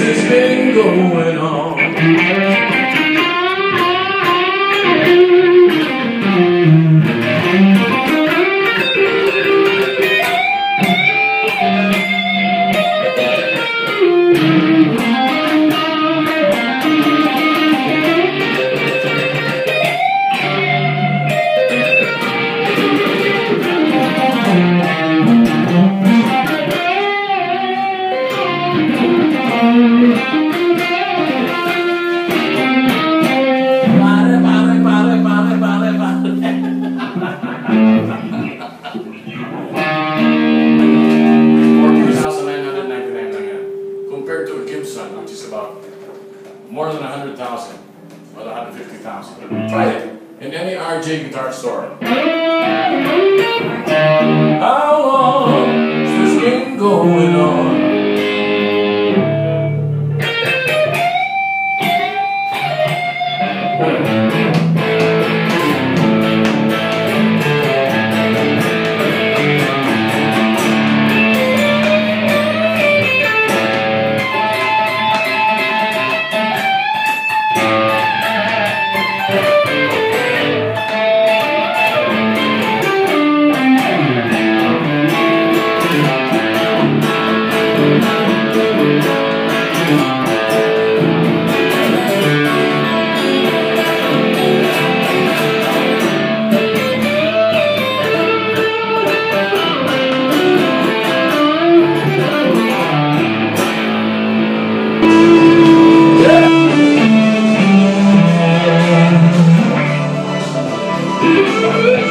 this has been going on. More than a hundred thousand, or a hundred fifty thousand. Mm. Try it in any RJ guitar store. How Yeah.